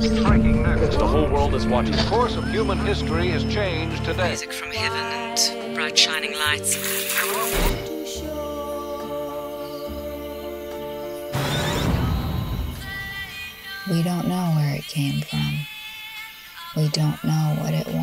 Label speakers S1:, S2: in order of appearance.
S1: Striking next.
S2: The whole world is watching.
S1: The course of human history has changed today.
S3: Music from heaven and bright shining lights.
S4: We don't know where it came from. We don't know what it was.